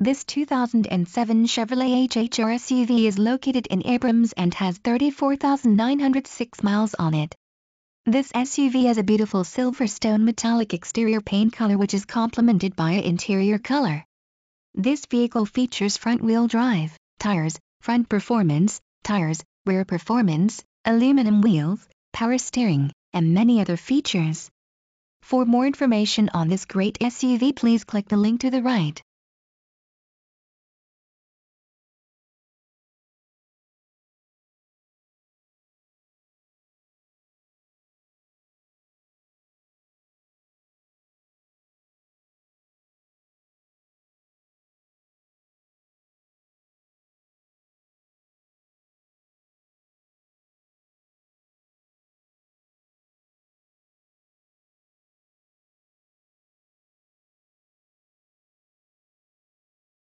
This 2007 Chevrolet HHR SUV is located in Abrams and has 34,906 miles on it. This SUV has a beautiful Silverstone metallic exterior paint color which is complemented by a interior color. This vehicle features front-wheel drive, tires, front performance, tires, rear performance, aluminum wheels, power steering, and many other features. For more information on this great SUV please click the link to the right.